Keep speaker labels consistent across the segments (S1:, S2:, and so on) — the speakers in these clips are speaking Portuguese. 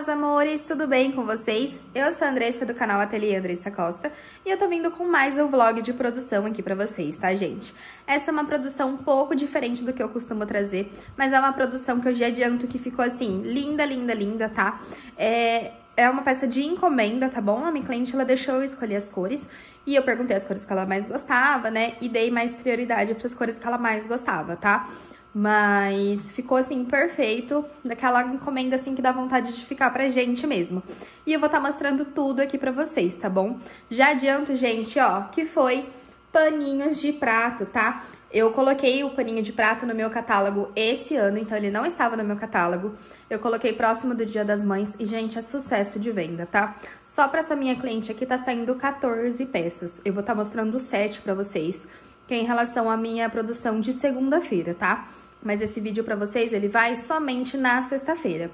S1: meus amores, tudo bem com vocês? Eu sou a Andressa do canal Ateliê Andressa Costa e eu tô vindo com mais um vlog de produção aqui pra vocês, tá, gente? Essa é uma produção um pouco diferente do que eu costumo trazer, mas é uma produção que eu já adianto que ficou assim, linda, linda, linda, tá? É, é uma peça de encomenda, tá bom? A minha cliente, ela deixou eu escolher as cores e eu perguntei as cores que ela mais gostava, né? E dei mais prioridade para as cores que ela mais gostava, tá? Mas ficou assim, perfeito, daquela encomenda assim que dá vontade de ficar pra gente mesmo. E eu vou estar tá mostrando tudo aqui pra vocês, tá bom? Já adianto, gente, ó, que foi paninhos de prato, tá? Eu coloquei o paninho de prato no meu catálogo esse ano, então ele não estava no meu catálogo. Eu coloquei próximo do Dia das Mães e, gente, é sucesso de venda, tá? Só pra essa minha cliente aqui tá saindo 14 peças. Eu vou estar tá mostrando 7 pra vocês que é em relação à minha produção de segunda-feira, tá? Mas esse vídeo pra vocês, ele vai somente na sexta-feira.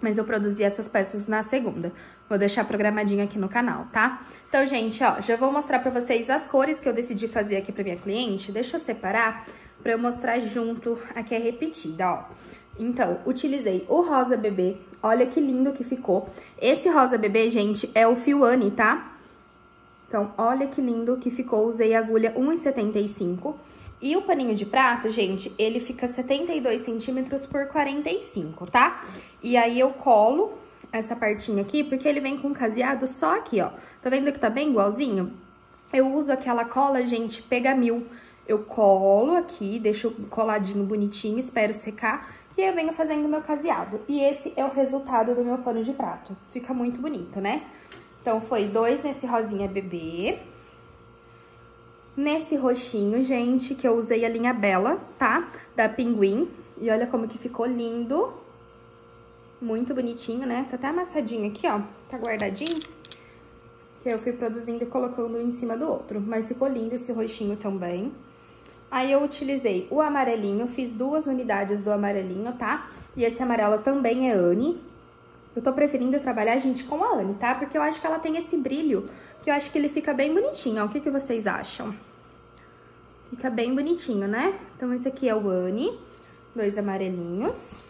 S1: Mas eu produzi essas peças na segunda. Vou deixar programadinho aqui no canal, tá? Então, gente, ó, já vou mostrar pra vocês as cores que eu decidi fazer aqui pra minha cliente. Deixa eu separar pra eu mostrar junto aqui a repetida, ó. Então, utilizei o rosa bebê. Olha que lindo que ficou. Esse rosa bebê, gente, é o Fiuane, tá? Então, olha que lindo que ficou, usei agulha 1,75. E o paninho de prato, gente, ele fica 72 centímetros por 45, tá? E aí eu colo essa partinha aqui, porque ele vem com caseado só aqui, ó. Tá vendo que tá bem igualzinho? Eu uso aquela cola, gente, Pegamil. Eu colo aqui, deixo coladinho bonitinho, espero secar. E aí eu venho fazendo meu caseado. E esse é o resultado do meu pano de prato. Fica muito bonito, né? Então, foi dois nesse rosinha bebê. Nesse roxinho, gente, que eu usei a linha Bela, tá? Da Pinguim. E olha como que ficou lindo. Muito bonitinho, né? Tá até amassadinho aqui, ó. Tá guardadinho. Que eu fui produzindo e colocando um em cima do outro. Mas ficou lindo esse roxinho também. Aí eu utilizei o amarelinho, fiz duas unidades do amarelinho, tá? E esse amarelo também é Anne. Eu tô preferindo trabalhar, gente, com a Anne, tá? Porque eu acho que ela tem esse brilho, que eu acho que ele fica bem bonitinho, ó. O que, que vocês acham? Fica bem bonitinho, né? Então, esse aqui é o Anne, dois amarelinhos.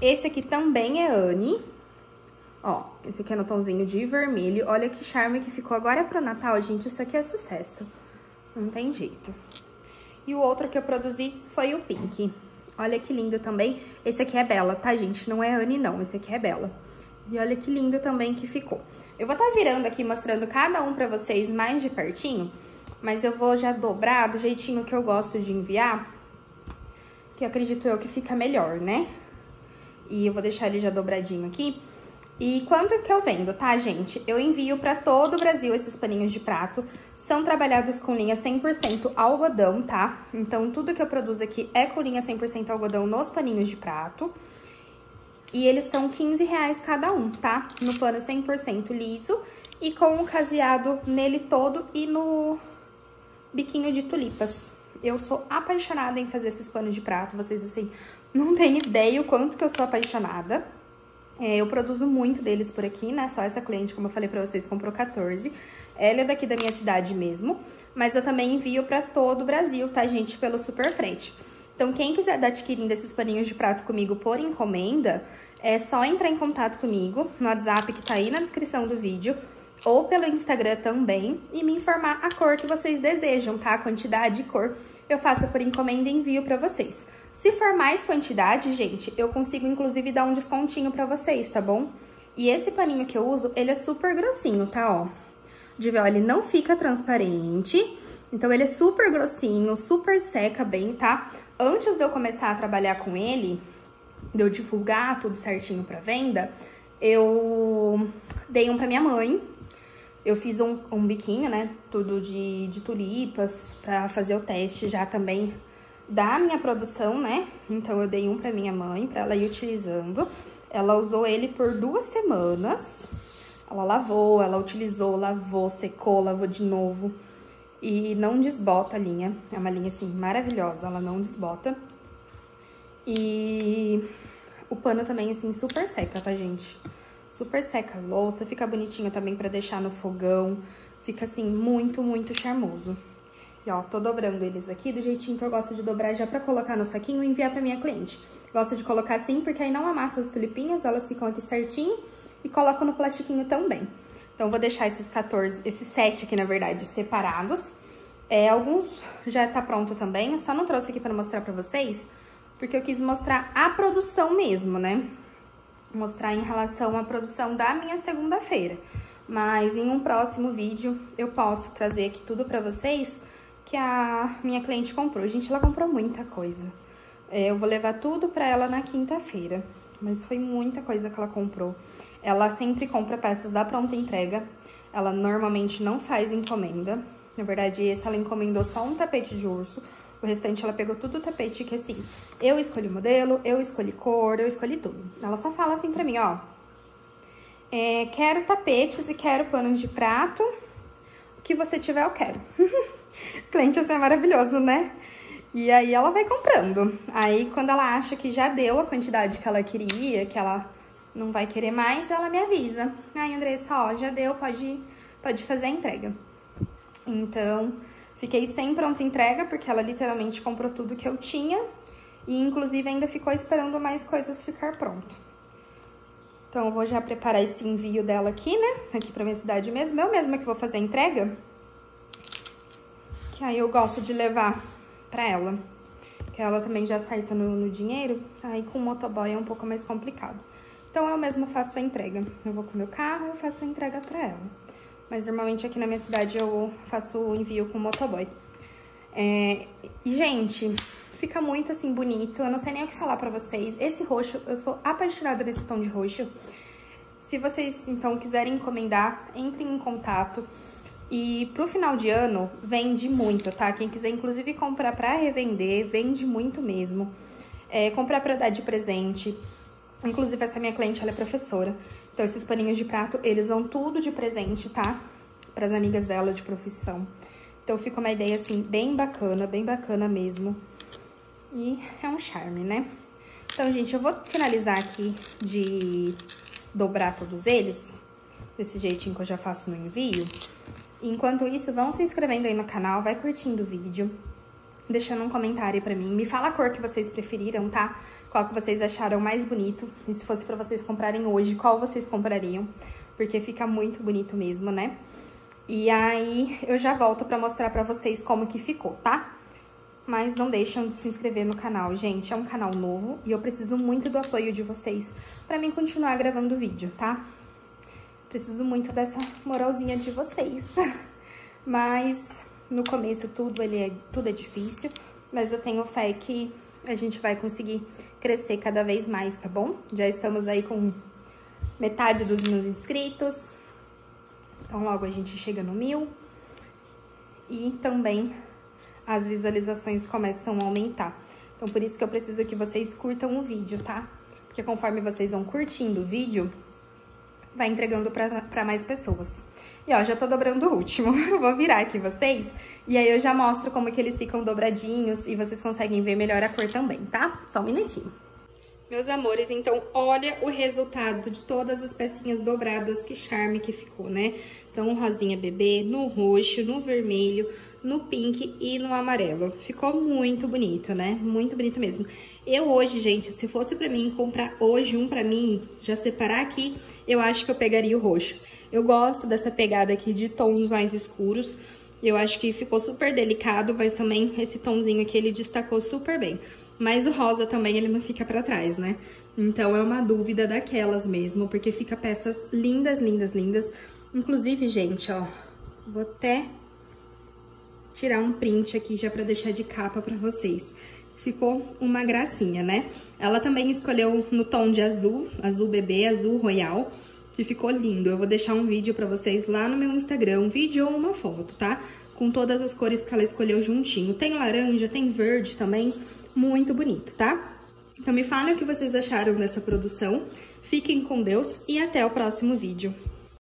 S1: Esse aqui também é Anne. Ó, esse aqui é no tomzinho de vermelho. Olha que charme que ficou agora pro Natal, gente. Isso aqui é sucesso. Não tem jeito. E o outro que eu produzi foi o Pink. Olha que lindo também. Esse aqui é Bela, tá, gente? Não é Anne, não. Esse aqui é Bela. E olha que lindo também que ficou. Eu vou estar tá virando aqui, mostrando cada um pra vocês mais de pertinho. Mas eu vou já dobrar do jeitinho que eu gosto de enviar. Que acredito eu que fica melhor, né? E eu vou deixar ele já dobradinho aqui. E quanto que eu vendo, tá, gente? Eu envio pra todo o Brasil esses paninhos de prato. São trabalhados com linha 100% algodão, tá? Então, tudo que eu produzo aqui é com linha 100% algodão nos paninhos de prato. E eles são 15 reais cada um, tá? No pano 100% liso e com o caseado nele todo e no biquinho de tulipas. Eu sou apaixonada em fazer esses panos de prato, vocês, assim, não têm ideia o quanto que eu sou apaixonada. É, eu produzo muito deles por aqui, né? Só essa cliente, como eu falei pra vocês, comprou 14. Ela é daqui da minha cidade mesmo, mas eu também envio pra todo o Brasil, tá, gente? Pelo Super Frete. Então, quem quiser estar adquirindo esses paninhos de prato comigo por encomenda, é só entrar em contato comigo no WhatsApp que tá aí na descrição do vídeo, ou pelo Instagram também, e me informar a cor que vocês desejam, tá? A quantidade e cor eu faço por encomenda e envio pra vocês. Se for mais quantidade, gente, eu consigo inclusive dar um descontinho pra vocês, tá bom? E esse paninho que eu uso, ele é super grossinho, tá, ó? De ver, ó, ele não fica transparente, então ele é super grossinho, super seca bem, tá? Antes de eu começar a trabalhar com ele, de eu divulgar tudo certinho pra venda, eu dei um pra minha mãe, eu fiz um, um biquinho, né, tudo de, de tulipas, pra fazer o teste já também da minha produção, né? Então eu dei um pra minha mãe, pra ela ir utilizando. Ela usou ele por duas semanas. Ela lavou, ela utilizou, lavou, secou, lavou de novo. E não desbota a linha. É uma linha, assim, maravilhosa. Ela não desbota. E o pano também, assim, super seca, tá, gente? Super seca a louça. Fica bonitinho também pra deixar no fogão. Fica, assim, muito, muito charmoso. E ó, tô dobrando eles aqui do jeitinho que eu gosto de dobrar já pra colocar no saquinho e enviar pra minha cliente. Gosto de colocar assim porque aí não amassa as tulipinhas, elas ficam aqui certinho e coloco no plastiquinho também. Então, vou deixar esses 14, esses 7 aqui, na verdade, separados. É, alguns já tá pronto também, só não trouxe aqui pra mostrar pra vocês, porque eu quis mostrar a produção mesmo, né? Mostrar em relação à produção da minha segunda-feira. Mas em um próximo vídeo eu posso trazer aqui tudo pra vocês que a minha cliente comprou. Gente, ela comprou muita coisa. É, eu vou levar tudo pra ela na quinta-feira. Mas foi muita coisa que ela comprou. Ela sempre compra peças da pronta entrega. Ela normalmente não faz encomenda. Na verdade, esse ela encomendou só um tapete de urso. O restante ela pegou tudo o tapete que assim, eu escolhi o modelo, eu escolhi cor, eu escolhi tudo. Ela só fala assim pra mim, ó. É, quero tapetes e quero panos de prato. O que você tiver, eu quero. Cliente assim é maravilhoso, né? E aí ela vai comprando. Aí quando ela acha que já deu a quantidade que ela queria, que ela não vai querer mais, ela me avisa. Aí, Andressa, ó, já deu, pode, pode fazer a entrega. Então, fiquei sem pronta entrega, porque ela literalmente comprou tudo que eu tinha. E, inclusive, ainda ficou esperando mais coisas ficar pronto. Então, eu vou já preparar esse envio dela aqui, né? Aqui pra minha cidade mesmo. Eu mesma que vou fazer a entrega. Que aí eu gosto de levar pra ela. Que ela também já aceita no, no dinheiro. Aí com o motoboy é um pouco mais complicado. Então eu mesma faço a entrega. Eu vou com o meu carro e faço a entrega pra ela. Mas normalmente aqui na minha cidade eu faço o envio com motoboy. É... E, gente, fica muito assim bonito. Eu não sei nem o que falar pra vocês. Esse roxo, eu sou apaixonada nesse tom de roxo. Se vocês, então, quiserem encomendar, entrem em contato. E pro final de ano, vende muito, tá? Quem quiser, inclusive, comprar pra revender, vende muito mesmo. É, comprar pra dar de presente. Inclusive, essa minha cliente, ela é professora. Então, esses paninhos de prato, eles vão tudo de presente, tá? Para as amigas dela de profissão. Então, fica uma ideia, assim, bem bacana, bem bacana mesmo. E é um charme, né? Então, gente, eu vou finalizar aqui de dobrar todos eles. Desse jeitinho que eu já faço no envio. Enquanto isso, vão se inscrevendo aí no canal, vai curtindo o vídeo deixando um comentário pra mim. Me fala a cor que vocês preferiram, tá? Qual que vocês acharam mais bonito. E se fosse pra vocês comprarem hoje, qual vocês comprariam? Porque fica muito bonito mesmo, né? E aí, eu já volto pra mostrar pra vocês como que ficou, tá? Mas não deixam de se inscrever no canal, gente. É um canal novo e eu preciso muito do apoio de vocês pra mim continuar gravando vídeo, tá? Preciso muito dessa moralzinha de vocês. Mas no começo tudo, ele é, tudo é difícil, mas eu tenho fé que a gente vai conseguir crescer cada vez mais, tá bom? Já estamos aí com metade dos meus inscritos, então logo a gente chega no mil. E também as visualizações começam a aumentar. Então por isso que eu preciso que vocês curtam o vídeo, tá? Porque conforme vocês vão curtindo o vídeo, vai entregando para mais pessoas. E ó, já tô dobrando o último. Vou virar aqui vocês. E aí eu já mostro como que eles ficam dobradinhos e vocês conseguem ver melhor a cor também, tá? Só um minutinho. Meus amores, então olha o resultado de todas as pecinhas dobradas, que charme que ficou, né? Então, rosinha bebê, no roxo, no vermelho, no pink e no amarelo. Ficou muito bonito, né? Muito bonito mesmo. Eu hoje, gente, se fosse pra mim comprar hoje um pra mim, já separar aqui, eu acho que eu pegaria o roxo. Eu gosto dessa pegada aqui de tons mais escuros. Eu acho que ficou super delicado, mas também esse tomzinho aqui ele destacou super bem. Mas o rosa também ele não fica pra trás, né? Então é uma dúvida daquelas mesmo, porque fica peças lindas, lindas, lindas. Inclusive, gente, ó, vou até tirar um print aqui já pra deixar de capa pra vocês. Ficou uma gracinha, né? Ela também escolheu no tom de azul, azul bebê, azul royal que ficou lindo. Eu vou deixar um vídeo pra vocês lá no meu Instagram, um vídeo ou uma foto, tá? Com todas as cores que ela escolheu juntinho. Tem laranja, tem verde também, muito bonito, tá? Então me falem o que vocês acharam dessa produção. Fiquem com Deus e até o próximo vídeo.